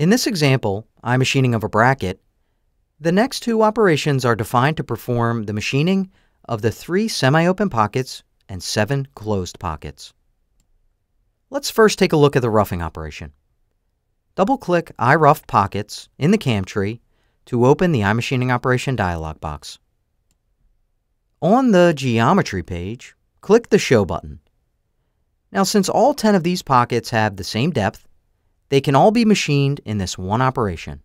In this example, iMachining of a bracket, the next two operations are defined to perform the machining of the three semi-open pockets and seven closed pockets. Let's first take a look at the roughing operation. Double-click iRough Pockets in the CAM tree to open the iMachining operation dialog box. On the Geometry page, click the Show button. Now since all 10 of these pockets have the same depth, they can all be machined in this one operation.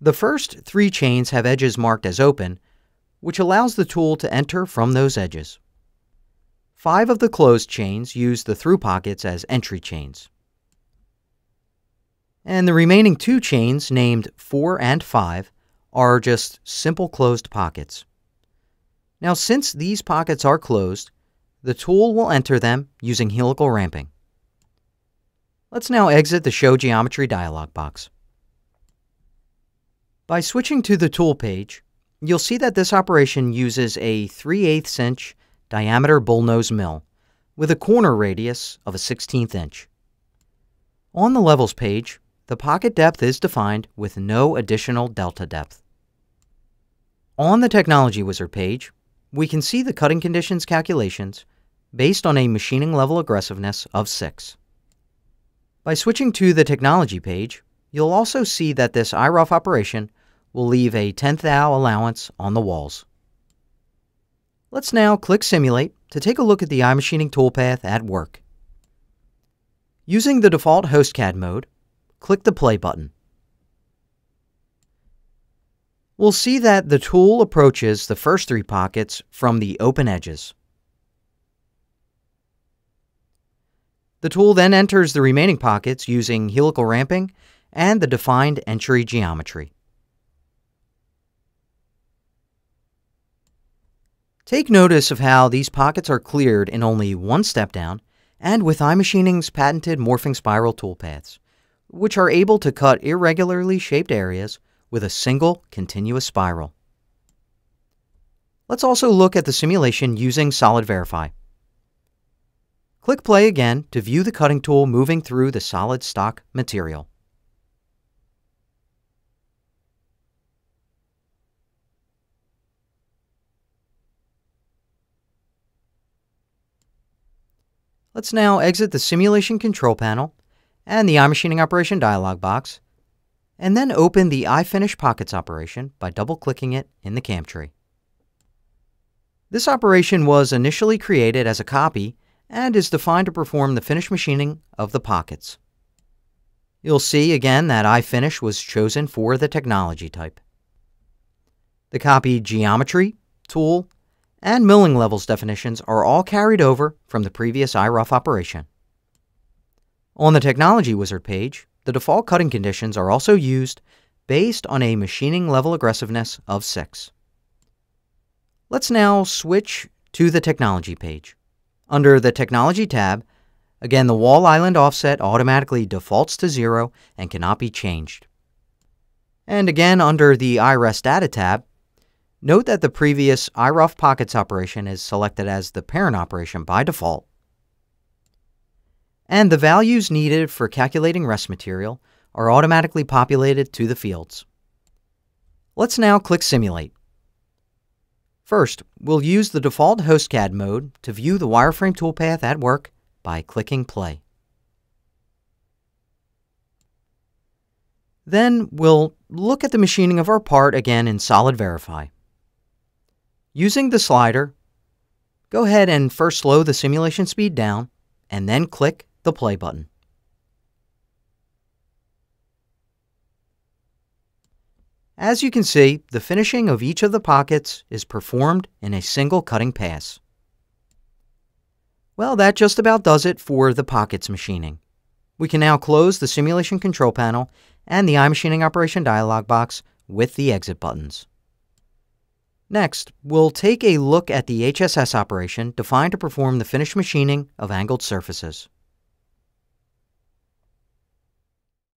The first three chains have edges marked as open, which allows the tool to enter from those edges. Five of the closed chains use the through pockets as entry chains. And the remaining two chains, named 4 and 5, are just simple closed pockets. Now since these pockets are closed, the tool will enter them using helical ramping. Let's now exit the Show Geometry dialog box. By switching to the Tool page, you'll see that this operation uses a 3 8 inch diameter bullnose mill with a corner radius of a 16th inch. On the Levels page, the pocket depth is defined with no additional delta depth. On the Technology Wizard page, we can see the cutting conditions calculations based on a machining level aggressiveness of 6. By switching to the Technology page, you'll also see that this iRough operation will leave a 10th thou allowance on the walls. Let's now click Simulate to take a look at the iMachining toolpath at work. Using the default HostCAD mode, click the Play button. We'll see that the tool approaches the first three pockets from the open edges. The tool then enters the remaining pockets using helical ramping and the defined entry geometry. Take notice of how these pockets are cleared in only one step down and with iMachining's patented morphing spiral toolpaths, which are able to cut irregularly shaped areas with a single continuous spiral. Let's also look at the simulation using Solid Verify. Click play again to view the cutting tool moving through the solid stock material. Let's now exit the Simulation Control Panel and the iMachining Operation dialog box, and then open the iFinish Pockets operation by double-clicking it in the CAM tree. This operation was initially created as a copy and is defined to perform the finish machining of the pockets. You'll see again that iFinish was chosen for the technology type. The copied geometry, tool, and milling levels definitions are all carried over from the previous iRough operation. On the Technology Wizard page, the default cutting conditions are also used based on a machining level aggressiveness of 6. Let's now switch to the Technology page. Under the Technology tab, again the wall island offset automatically defaults to 0 and cannot be changed. And again under the iRest Data tab, Note that the previous iRough Pockets operation is selected as the parent operation by default. And the values needed for calculating rest material are automatically populated to the fields. Let's now click Simulate. First, we'll use the default HostCAD mode to view the wireframe toolpath at work by clicking Play. Then we'll look at the machining of our part again in Solid Verify. Using the slider, go ahead and first slow the simulation speed down and then click the play button. As you can see, the finishing of each of the pockets is performed in a single cutting pass. Well, that just about does it for the pockets machining. We can now close the simulation control panel and the iMachining operation dialog box with the exit buttons. Next, we'll take a look at the HSS operation defined to perform the finished machining of angled surfaces.